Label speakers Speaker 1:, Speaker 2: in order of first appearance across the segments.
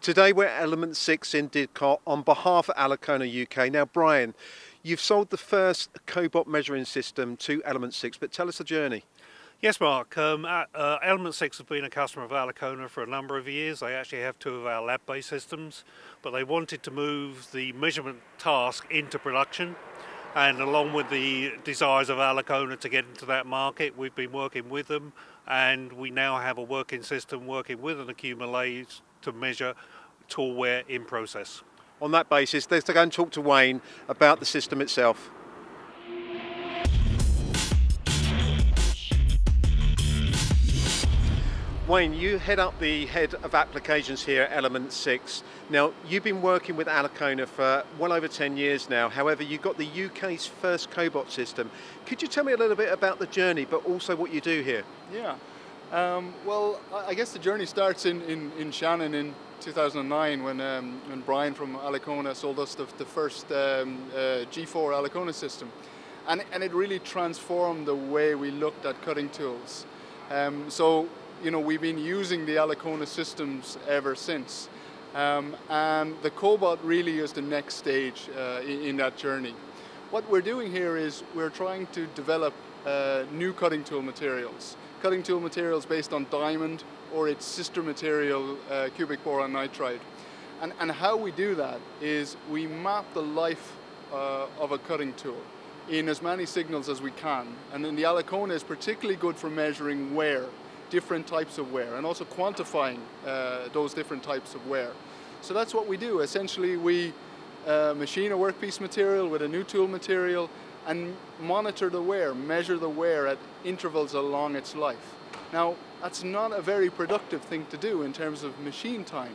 Speaker 1: Today we're at Element 6 in Didcot on behalf of Alicona UK. Now Brian, you've sold the first cobot measuring system to Element 6, but tell us the journey.
Speaker 2: Yes, Mark. Um, uh, Element 6 has been a customer of Alicona for a number of years. They actually have two of our lab-based systems, but they wanted to move the measurement task into production. And along with the desires of Alicona to get into that market, we've been working with them, and we now have a working system working with an accumulator to measure tool wear in process.
Speaker 1: On that basis, let's go and talk to Wayne about the system itself. Wayne, you head up the head of applications here at Element 6. Now, you've been working with Alicona for well over 10 years now. However, you've got the UK's first cobot system. Could you tell me a little bit about the journey, but also what you do here?
Speaker 3: Yeah. Um, well, I guess the journey starts in, in, in Shannon in 2009 when, um, when Brian from Alicona sold us the, the first um, uh, G4 Alicona system. And, and it really transformed the way we looked at cutting tools. Um, so you know, we've been using the Alicona systems ever since. Um, and the Cobot really is the next stage uh, in, in, that journey. What we're doing here is we're trying to develop uh, new cutting tool materials. Cutting tool materials based on diamond or its sister material, uh, cubic boron nitride. And, and how we do that is we map the life uh, of a cutting tool in as many signals as we can. And then the Alicona is particularly good for measuring wear different types of wear and also quantifying uh, those different types of wear. So that's what we do. Essentially, we uh, machine a workpiece material with a new tool material and monitor the wear, measure the wear at intervals along its life. Now, that's not a very productive thing to do in terms of machine time.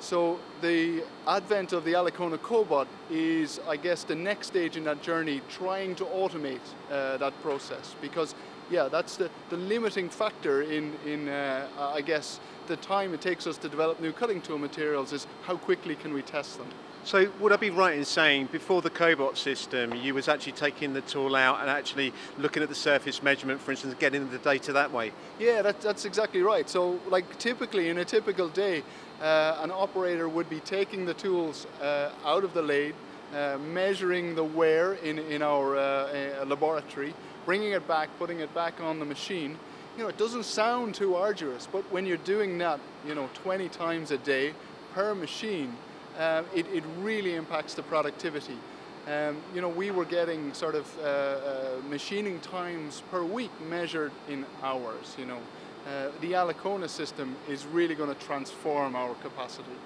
Speaker 3: So the advent of the Alicona Cobot is, I guess, the next stage in that journey, trying to automate uh, that process because yeah, that's the, the limiting factor in, in uh, I guess, the time it takes us to develop new cutting tool materials is how quickly can we test them.
Speaker 1: So would I be right in saying before the Cobot system, you was actually taking the tool out and actually looking at the surface measurement, for instance, getting the data that way?
Speaker 3: Yeah, that, that's exactly right. So like typically in a typical day, uh, an operator would be taking the tools uh, out of the lathe, uh, measuring the wear in, in our uh, laboratory, bringing it back, putting it back on the machine, you know, it doesn't sound too arduous, but when you're doing that, you know, 20 times a day per machine, um, it, it really impacts the productivity. Um, you know, we were getting sort of uh, uh, machining times per week measured in hours, you know. Uh, the Alicona system is really going to transform our capacity.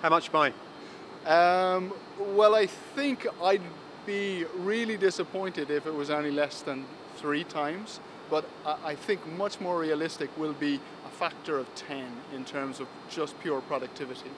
Speaker 1: How much by?
Speaker 3: Um, well, I think I'd be really disappointed if it was any less than three times, but I think much more realistic will be a factor of 10 in terms of just pure productivity.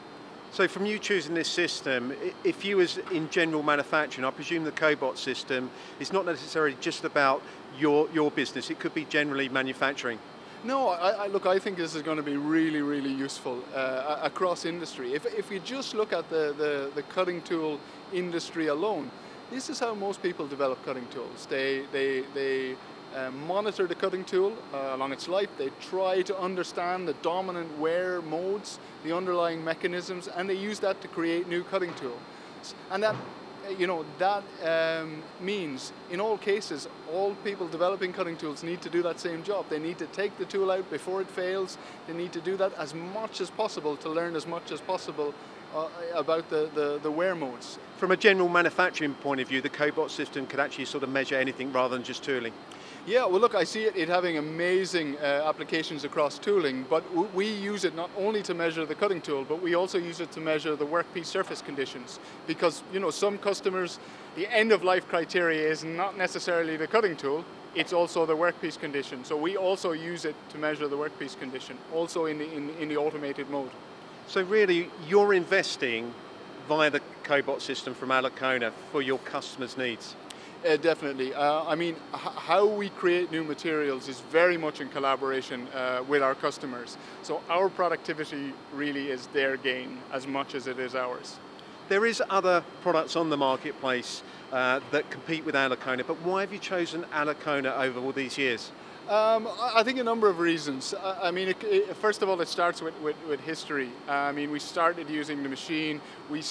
Speaker 1: So from you choosing this system, if you was in general manufacturing, I presume the Cobot system is not necessarily just about your, your business, it could be generally manufacturing.
Speaker 3: No, I, I, look, I think this is going to be really, really useful uh, across industry. If, if we just look at the, the, the cutting tool industry alone, this is how most people develop cutting tools. They, they, they uh, monitor the cutting tool uh, along its life. They try to understand the dominant wear modes, the underlying mechanisms, and they use that to create new cutting tools. And that, you know, that um, means in all cases, all people developing cutting tools need to do that same job. They need to take the tool out before it fails. They need to do that as much as possible to learn as much as possible uh, about the, the, the wear modes.
Speaker 1: From a general manufacturing point of view, the Cobot system could actually sort of measure anything rather than just tooling.
Speaker 3: Yeah, well look, I see it, it having amazing uh, applications across tooling, but we use it not only to measure the cutting tool, but we also use it to measure the workpiece surface conditions. Because, you know, some customers, the end of life criteria is not necessarily the cutting tool, it's also the workpiece condition. So we also use it to measure the workpiece condition, also in the, in, in the automated mode.
Speaker 1: So really, you're investing via the Cobot system from Alicona for your customers' needs?
Speaker 3: Uh, definitely. Uh, I mean, how we create new materials is very much in collaboration uh, with our customers. So our productivity really is their gain as much as it is ours.
Speaker 1: There is other products on the marketplace uh, that compete with Alicona, but why have you chosen Alicona over all these years?
Speaker 3: Um, I think a number of reasons. I mean, it, it, first of all, it starts with, with, with history. Uh, I mean, we started using the machine. We,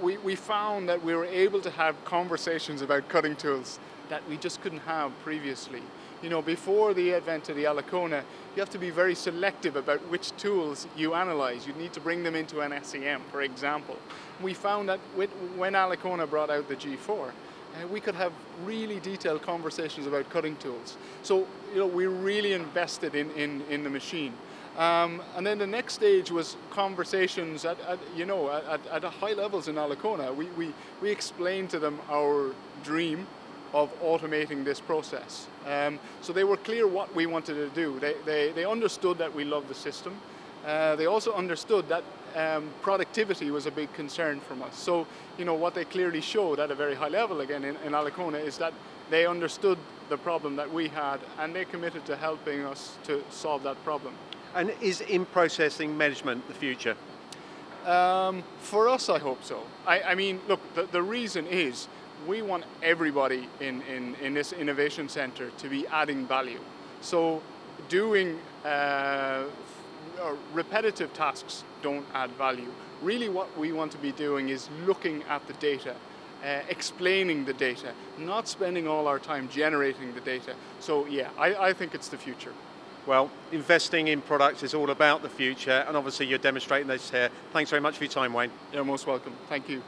Speaker 3: we, we, found that we were able to have conversations about cutting tools that we just couldn't have previously. You know, before the advent of the Alicona, you have to be very selective about which tools you analyze. You need to bring them into an SEM, for example. We found that with, when Alicona brought out the G4, uh, we could have really detailed conversations about cutting tools. So, you know, we really invested in, in, in the machine. Um, and then the next stage was conversations at, at you know, at, at, high levels in Alicona. We, we, we explained to them our dream of automating this process. Um, so they were clear what we wanted to do. They, they, they understood that we love the system. Uh, they also understood that um, productivity was a big concern from us. So, you know, what they clearly showed at a very high level again in, in Alicona is that they understood the problem that we had and they committed to helping us to solve that problem.
Speaker 1: And is in-processing management the future?
Speaker 3: Um, for us, I hope so. I, I mean, look, the, the reason is we want everybody in, in, in this innovation center to be adding value. So doing uh, repetitive tasks don't add value. Really what we want to be doing is looking at the data, uh, explaining the data, not spending all our time generating the data. So yeah, I, I think it's the future.
Speaker 1: Well, investing in products is all about the future, and obviously you're demonstrating this here. Thanks very much for your time, Wayne.
Speaker 3: You're most welcome. Thank you.